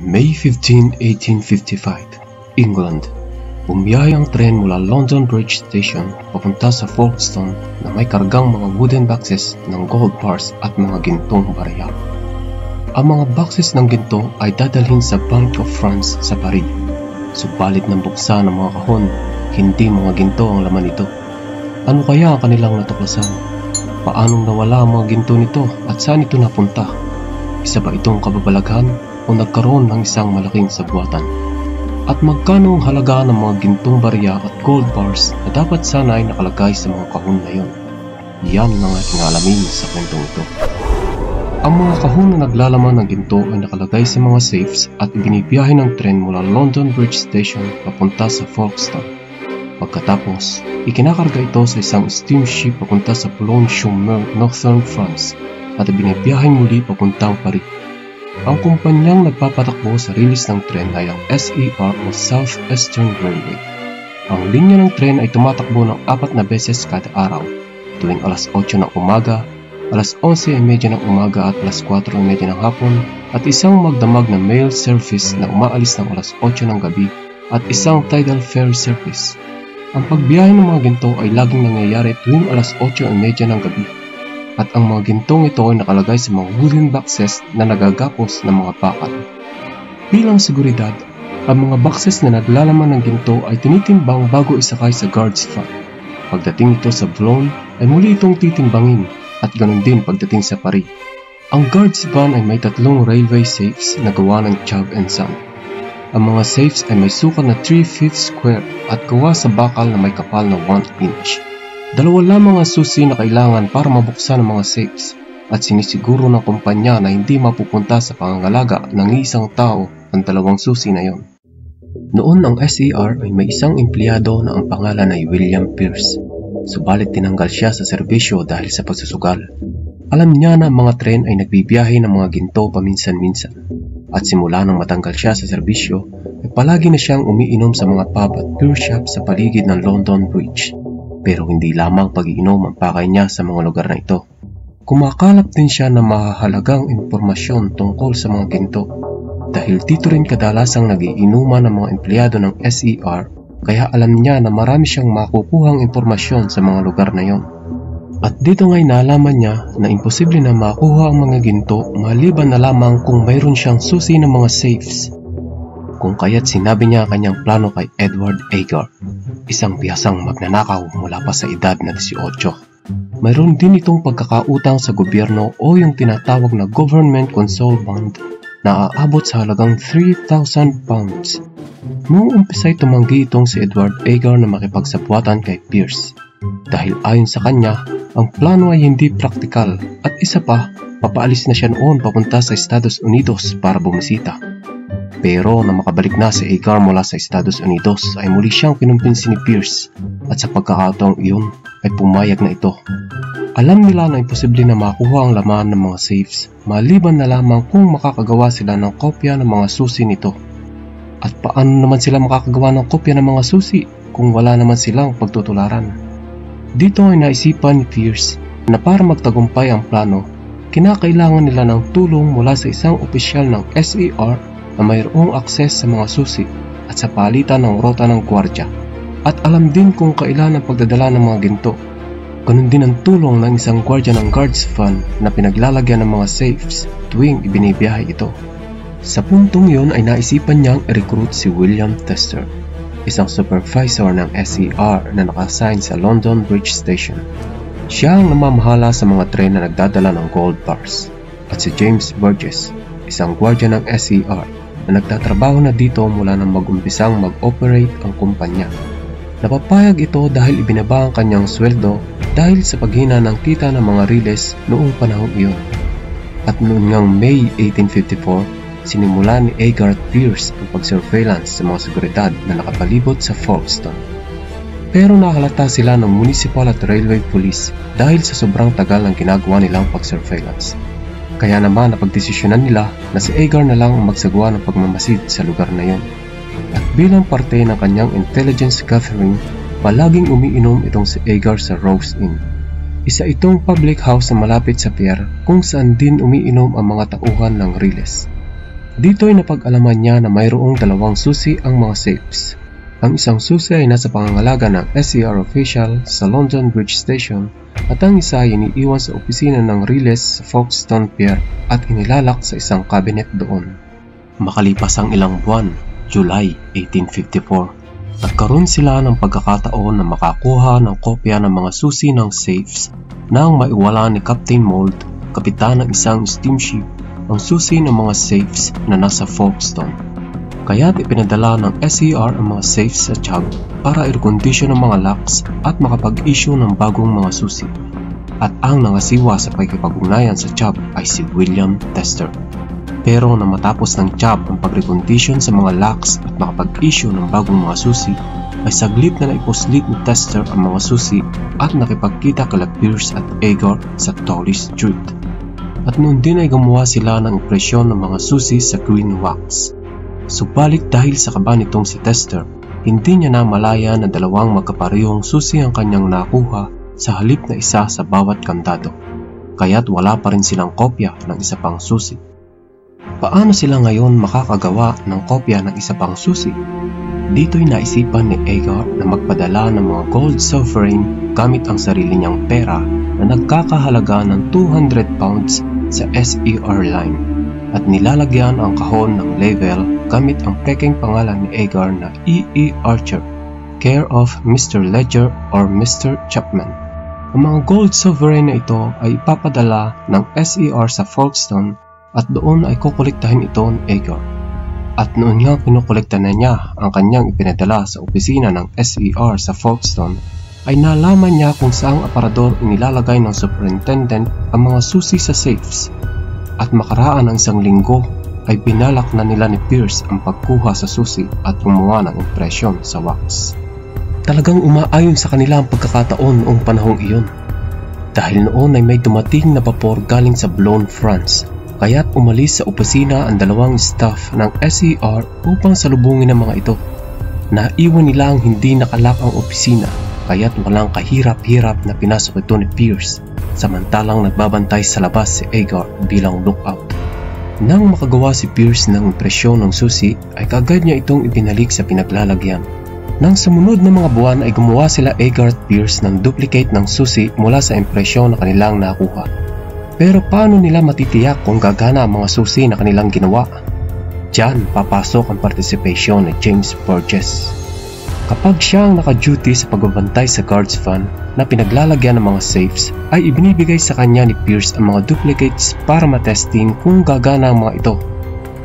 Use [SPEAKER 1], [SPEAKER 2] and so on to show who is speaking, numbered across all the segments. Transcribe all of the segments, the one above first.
[SPEAKER 1] May 15, 1855, England. Bumiyahe ang tren mula London Bridge Station papunta sa Folkestone na may kargang mga wooden boxes ng gold bars at mga gintong barya. Ang mga boxes ng ginto ay dadalhin sa Bank of France sa Paris. Subalit nang buksan ng mga kahon, hindi mga ginto ang laman nito. Ano kaya ang kanilang natuklasan? Paanong nawala ang mga ginto nito at saan ito napunta? Isa ba itong kababalaghan o nagkaroon ng isang malaking sabwatan. At magkano ang halaga ng mga gintong barya at gold bars na dapat sana ay nakalagay sa mga kahon na yon? Yan ang ating alamin sa kwentong ito. Ang mga kahon na naglalaman ng ginto ay nakalagay sa mga safes at ibinibiyahe ng tren mula London Bridge Station papunta sa Folkestone. Pagkatapos, ikinakarga ito sa isang steamship papunta sa Boulogne-sur-Mer, Northern France at ibinibiyahe muli papuntang Paris. Ang kumpanyang nagpapatakbo sa rilis ng tren ay ang SER o South Eastern Railway. Ang linya ng tren ay tumatakbo ng apat na beses kada araw, tuwing alas 8 ng umaga, alas 11.30 ng umaga at alas 4.30 ng hapon at isang magdamag na mail service na umaalis ng alas 8 ng gabi at isang tidal ferry service. Ang pagbiyahe ng mga ginto ay laging nangyayari tuwing alas 8.30 ng gabi at ang mga gintong ito ay nakalagay sa mga wooden boxes na nagagapos ng mga bakal. Bilang seguridad, ang mga boxes na naglalaman ng ginto ay tinitimbang bago isakay sa guards van. Pagdating ito sa Boulogne ay muli itong titimbangin at ganoon din pagdating sa Paris. Ang guards van ay may tatlong railway safes na gawa ng Chubb and Son. Ang mga safes ay may sukat na 3 feet square at gawa sa bakal na may kapal na 1 inch. Dalawa lamang ang susi na kailangan para mabuksan ang mga safes at sinisiguro ng kumpanya na hindi mapupunta sa pangangalaga ng isang tao ang dalawang susi na yon. Noon ang SER ay may isang empleyado na ang pangalan ay William Pierce. Subalit tinanggal siya sa serbisyo dahil sa pagsusugal. Alam niya na ang mga tren ay nagbibiyahe ng mga ginto paminsan-minsan. At simula nang matanggal siya sa serbisyo, ay palagi na siyang umiinom sa mga pub at beer shop sa paligid ng London Bridge pero hindi lamang pag-iinom ang pakay niya sa mga lugar na ito. Kumakalap din siya ng mahahalagang impormasyon tungkol sa mga ginto dahil dito rin kadalasang nagiinuman ng mga empleyado ng SER kaya alam niya na marami siyang makukuhang impormasyon sa mga lugar na yon. At dito nga'y nalaman niya na imposible na makuha ang mga ginto maliban na lamang kung mayroon siyang susi ng mga safes kung kaya't sinabi niya ang kanyang plano kay Edward Agar, isang biyasang magnanakaw mula pa sa edad na 18. Mayroon din itong pagkakautang sa gobyerno o yung tinatawag na Government Console Bond na aabot sa halagang 3,000 pounds. Noong umpisa ay tumanggi itong si Edward Agar na makipagsapwatan kay Pierce. Dahil ayon sa kanya, ang plano ay hindi praktikal at isa pa, papaalis na siya noon papunta sa Estados Unidos para bumisita. Pero na makabalik na si Agar mula sa Estados Unidos ay muli siyang kinumpinsi ni Pierce at sa pagkakataong iyon ay pumayag na ito. Alam nila na imposible na makuha ang laman ng mga safes maliban na lamang kung makakagawa sila ng kopya ng mga susi nito. At paano naman sila makakagawa ng kopya ng mga susi kung wala naman silang pagtutularan? Dito ay naisipan ni Pierce na para magtagumpay ang plano, kinakailangan nila ng tulong mula sa isang opisyal ng SER na mayroong akses sa mga susi at sa palitan ng rota ng gwardya at alam din kung kailan ang pagdadala ng mga ginto. Ganun din ang tulong ng isang gwardya ng guards fund na pinaglalagyan ng mga safes tuwing ibinibiyahe ito. Sa puntong yon ay naisipan niyang i-recruit si William Tester, isang supervisor ng SER na nakasign sa London Bridge Station. Siya ang namamahala sa mga tren na nagdadala ng gold bars. At si James Burgess, isang gwardya ng SER na nagtatrabaho na dito mula nang mag-umpisang mag-operate ang kumpanya. Napapayag ito dahil ibinaba ang kanyang sweldo dahil sa paghina ng kita ng mga riles noong panahong iyon. At noon ngang May 1854, sinimula ni Agarth Pierce ang pag-surveillance sa mga seguridad na nakapalibot sa Folkestone. Pero nakalata sila ng municipal at railway police dahil sa sobrang tagal ng ginagawa nilang pag-surveillance. Kaya naman napagdesisyonan nila na si Agar na lang ang magsagawa ng pagmamasid sa lugar na yon. At bilang parte ng kanyang intelligence gathering, palaging umiinom itong si Agar sa Rose Inn. Isa itong public house na malapit sa pier kung saan din umiinom ang mga tauhan ng Riles. Dito ay napag-alaman niya na mayroong dalawang susi ang mga safes. Ang isang susi ay nasa pangangalaga ng SCR official sa London Bridge Station at ang isa ay iniiwan sa opisina ng Riles sa Folkestone Pier at inilalak sa isang cabinet doon. Makalipas ang ilang buwan, July 1854, nagkaroon sila ng pagkakataon na makakuha ng kopya ng mga susi ng safes nang maiwala ni Captain Mold, kapitan ng isang steamship, ang susi ng mga safes na nasa Folkestone. Kaya't ipinadala ng SER ang mga safes sa Chag para i-recondition ang mga locks at makapag-issue ng bagong mga susi. At ang nangasiwa sa pagkipag-ugnayan sa Chubb ay si William Tester. Pero na matapos ng Chubb ang pag-recondition sa mga locks at makapag-issue ng bagong mga susi, ay saglit na naipuslit ni Tester ang mga susi at nakipagkita kala Pierce at Agar sa Tory Street. At noon din ay gumawa sila ng impresyon ng mga susi sa green wax. Subalit dahil sa kaba nitong si Tester, hindi niya na malaya na dalawang magkaparehong susi ang kanyang nakuha sa halip na isa sa bawat kandado. Kaya't wala pa rin silang kopya ng isa pang susi. Paano sila ngayon makakagawa ng kopya ng isa pang susi? Dito'y naisipan ni Agar na magpadala ng mga gold sovereign gamit ang sarili niyang pera na nagkakahalaga ng 200 pounds sa SER line at nilalagyan ang kahon ng label gamit ang peking pangalan ni Agar na E.E. Archer, care of Mr. Ledger or Mr. Chapman. Ang mga gold sovereign na ito ay ipapadala ng SER sa Folkestone at doon ay kukolektahin ito ni Agar at noon nga kinukolekta na niya ang kanyang ipinadala sa opisina ng SER sa Folkestone, ay nalaman niya kung saang aparador inilalagay ng superintendent ang mga susi sa safes. At makaraan ng isang linggo ay binalak na nila ni Pierce ang pagkuha sa susi at gumawa ng impresyon sa wax. Talagang umaayon sa kanila ang pagkakataon noong panahong iyon. Dahil noon ay may dumating na vapor galing sa Boulogne, France kaya't umalis sa opisina ang dalawang staff ng SER upang salubungin ang mga ito. Naiwan nila ang hindi nakalak ang opisina kaya't walang kahirap-hirap na pinasok ito ni Pierce samantalang nagbabantay sa labas si Agar bilang lookout. Nang makagawa si Pierce ng impresyon ng susi ay kagad niya itong ibinalik sa pinaglalagyan. Nang sumunod na mga buwan ay gumawa sila Agar at Pierce ng duplicate ng susi mula sa impresyon na kanilang nakuha. Pero paano nila matitiyak kung gagana ang mga susi na kanilang ginawa? Diyan papasok ang participation ni James Burgess. Kapag siya ang naka-duty sa pagbabantay sa guards van na pinaglalagyan ng mga safes, ay ibinibigay sa kanya ni Pierce ang mga duplicates para matesting kung gagana ang mga ito.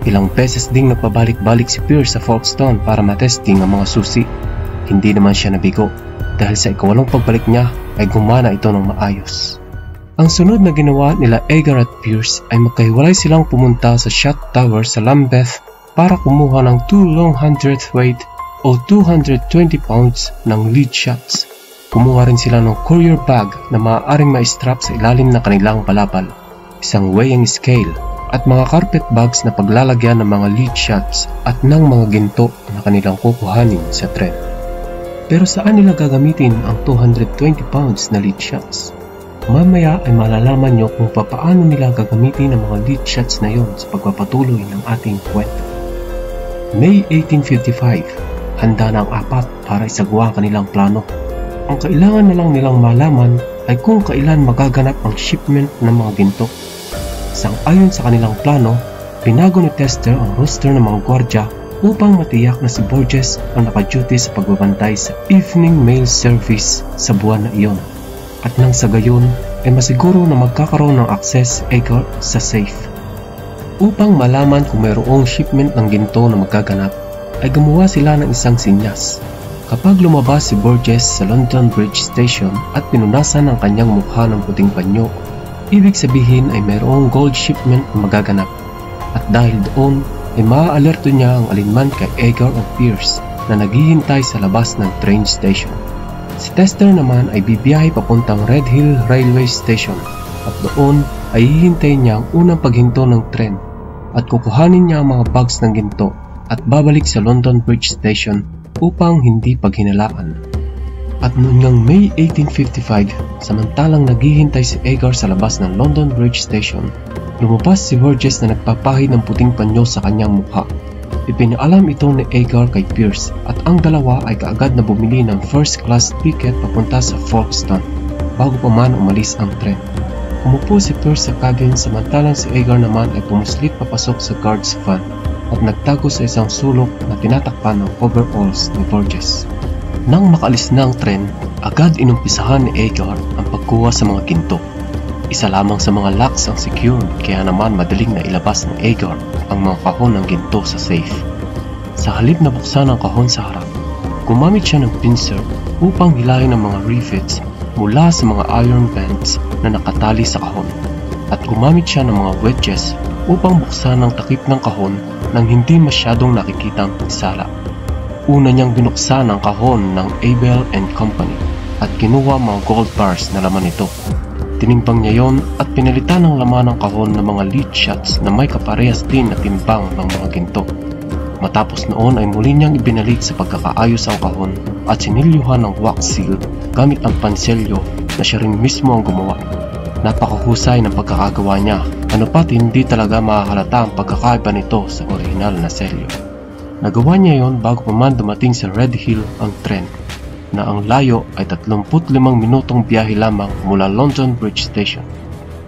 [SPEAKER 1] Ilang beses ding nagpabalik-balik si Pierce sa Folkestone para matesting ang mga susi. Hindi naman siya nabigo dahil sa ikawalong pagbalik niya ay gumana ito ng maayos. Ang sunod na ginawa nila Agar at Pierce ay magkahiwalay silang pumunta sa shot tower sa Lambeth para kumuha ng 2 long hundredweight o 220 pounds ng lead shots. Kumuha rin sila ng courier bag na maaaring ma-strap sa ilalim ng kanilang balabal, isang weighing scale at mga carpet bags na paglalagyan ng mga lead shots at ng mga ginto na kanilang kukuhanin sa tren. Pero saan nila gagamitin ang 220 pounds na lead shots? Mamaya ay malalaman nyo kung papaano nila gagamitin ang mga lead shots na yon sa pagpapatuloy ng ating kwento. May 1855, handa na ang apat para isagawa ang kanilang plano. Ang kailangan na lang nilang malaman ay kung kailan magaganap ang shipment ng mga ginto. Sang-ayon sa kanilang plano, pinago ni Tester ang roster ng mga gwardya upang matiyak na si Borges ang naka-duty sa pagbabantay sa evening mail service sa buwan na iyon at nang sa gayon ay masiguro na magkakaroon ng access Egar sa safe. Upang malaman kung mayroong shipment ng ginto na magaganap, ay gumawa sila ng isang sinyas. Kapag lumabas si Borges sa London Bridge Station at pinunasan ang kanyang mukha ng puting panyo, ibig sabihin ay mayroong gold shipment na magaganap. At dahil doon, ay maaalerto niya ang alinman kay Edgar o Pierce na naghihintay sa labas ng train station. Si Tester naman ay bibiyahe papuntang Red Hill Railway Station at doon ay hihintayin niya ang unang paghinto ng tren at kukuhanin niya ang mga bags ng ginto at babalik sa London Bridge Station upang hindi paghinalaan. At noong ngang May 1855, samantalang naghihintay si Agar sa labas ng London Bridge Station, Lumabas si Burgess na nagpapahid ng puting panyo sa kanyang mukha. Ipinaalam ito ni Agar kay Pierce at ang dalawa ay kaagad na bumili ng first class ticket papunta sa Folkestone bago pa man umalis ang tren. Umupo si Pierce sa cabin samantalang si Agar naman ay pumuslit papasok sa guard's van at nagtago sa isang sulok na tinatakpan ng overalls ni Burgess. Nang makalis na ang tren, agad inumpisahan ni Agar ang pagkuha sa mga ginto isa lamang sa mga locks ang secured kaya naman madaling na ilabas ng Agar ang mga kahon ng ginto sa safe. Sa halip na buksan ang kahon sa harap, gumamit siya ng pincer upang hilahin ang mga rivets mula sa mga iron bands na nakatali sa kahon at gumamit siya ng mga wedges upang buksan ang takip ng kahon nang hindi masyadong nakikitang sala. Una niyang binuksan ang kahon ng Abel and Company at kinuha mga gold bars na laman nito Tinimpang niya yon at pinalitan ng laman ng kahon ng mga lead shots na may kaparehas din na timbang ng mga ginto. Matapos noon ay muli niyang ibinalik sa pagkakaayos ang kahon at sinilyuhan ng wax seal gamit ang panselyo na siya rin mismo ang gumawa. Napakahusay ng pagkakagawa niya, ano pat hindi talaga makahalata ang pagkakaiba nito sa orihinal na selyo. Nagawa niya yon bago pa man dumating sa Red Hill ang tren na ang layo ay 35 minutong biyahe lamang mula London Bridge Station.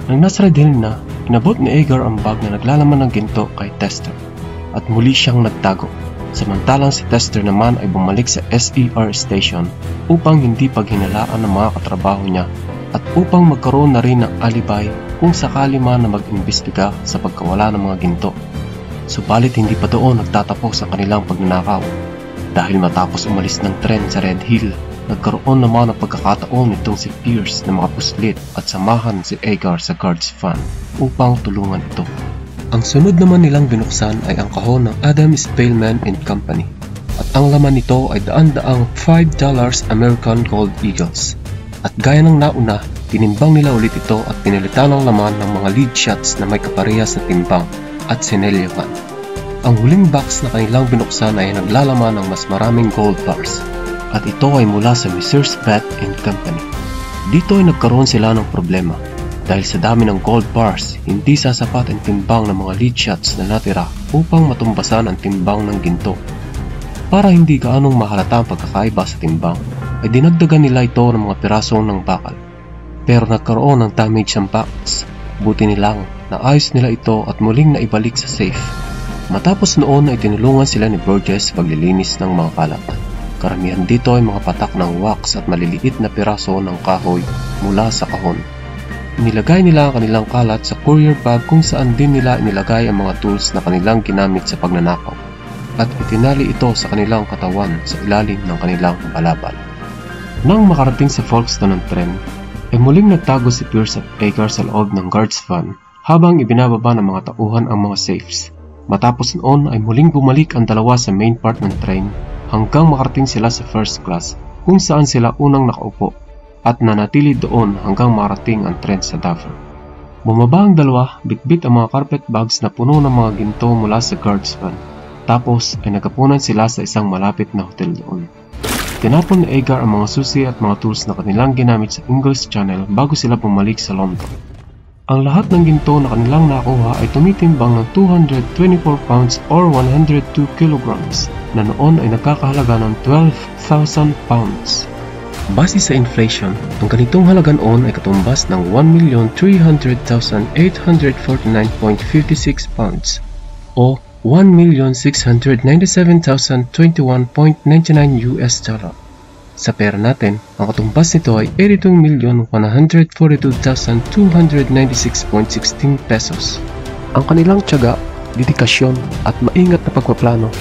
[SPEAKER 1] Nang nasa Red Hill na, inabot ni Agar ang bag na naglalaman ng ginto kay Tester at muli siyang nagtago. Samantalang si Tester naman ay bumalik sa SER station upang hindi paghinalaan ng mga katrabaho niya at upang magkaroon na rin ng alibay kung sakali man na mag-imbestiga sa pagkawala ng mga ginto. Subalit hindi pa doon nagtatapos ang kanilang pagnanakaw dahil matapos umalis ng tren sa Red Hill, nagkaroon naman ng pagkakataon nitong si Pierce na makapuslit at samahan si Agar sa guard's van upang tulungan ito. Ang sunod naman nilang binuksan ay ang kahon ng Adam Spellman and Company at ang laman nito ay daan-daang $5 American Gold Eagles. At gaya ng nauna, tinimbang nila ulit ito at pinilitan laman ng mga lead shots na may kaparehas na timbang at sinelyakan. Ang huling box na kanilang binuksan ay naglalaman ng mas maraming gold bars at ito ay mula sa Messrs. Bat and Company. Dito ay nagkaroon sila ng problema dahil sa dami ng gold bars, hindi sasapat ang timbang ng mga lead shots na natira upang matumbasan ang timbang ng ginto. Para hindi gaanong mahalata ang pagkakaiba sa timbang, ay dinagdagan nila ito ng mga piraso ng bakal. Pero nagkaroon ng damage ang box. Buti nilang naayos nila ito at muling naibalik sa safe Matapos noon ay tinulungan sila ni Burgess sa paglilinis ng mga kalat. Karamihan dito ay mga patak ng wax at maliliit na piraso ng kahoy mula sa kahon. Nilagay nila ang kanilang kalat sa courier bag kung saan din nila inilagay ang mga tools na kanilang ginamit sa pagnanakaw at itinali ito sa kanilang katawan sa ilalim ng kanilang balabal. Nang makarating sa Folkestone ng tren, ay muling nagtago si Pierce at Agar sa loob ng guards van habang ibinababa ng mga tauhan ang mga safes Matapos noon ay muling bumalik ang dalawa sa main part ng train hanggang makarating sila sa first class kung saan sila unang nakaupo at nanatili doon hanggang marating ang tren sa Dover. Bumaba ang dalawa, bitbit ang mga carpet bags na puno ng mga ginto mula sa guards van. Tapos ay nagapunan sila sa isang malapit na hotel doon. Tinapon ni Agar ang mga susi at mga tools na kanilang ginamit sa English Channel bago sila bumalik sa London. Ang lahat ng ginto na kanilang nakuha ay tumitimbang ng 224 pounds or 102 kilograms na noon ay nagkakahalaga ng 12,000 pounds. Base sa inflation, ang ganitong halaga noon ay katumbas ng 1,300,849.56 pounds o 1,697,021.99 US dollar. Sa pera natin, ang katumbas nito ay 82,142,296.16 pesos. Ang kanilang tiyaga, dedikasyon at maingat na pagpaplano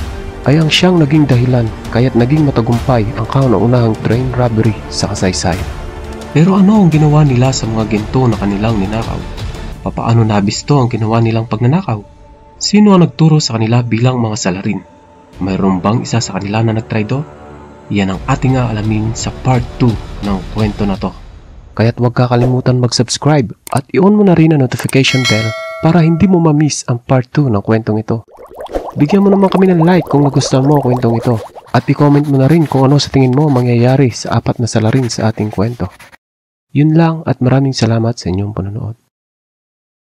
[SPEAKER 1] ay ang siyang naging dahilan kaya't naging matagumpay ang kauna-unahang train robbery sa kasaysayan. Pero ano ang ginawa nila sa mga ginto na kanilang ninakaw? Papaano nabisto ang ginawa nilang pagnanakaw? Sino ang nagturo sa kanila bilang mga salarin? Mayroon bang isa sa kanila na nagtraidor? Yan ang ating aalamin sa part 2 ng kwento na to. Kaya't huwag kakalimutan mag-subscribe at i-on mo na rin ang notification bell para hindi mo ma-miss ang part 2 ng kwentong ito. Bigyan mo naman kami ng like kung nagustuhan mo ang kwentong ito at i-comment mo na rin kung ano sa tingin mo mangyayari sa apat na salarin sa ating kwento. Yun lang at maraming salamat sa inyong panonood.